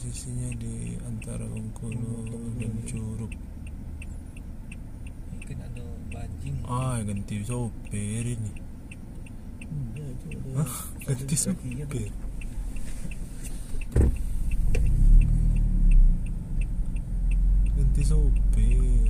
posisinya di antara Bengkulu dan Curug. Mungkin ada bajing. Ah ganti sopir ini. Hah? ganti sopir? Iya. Ganti sopir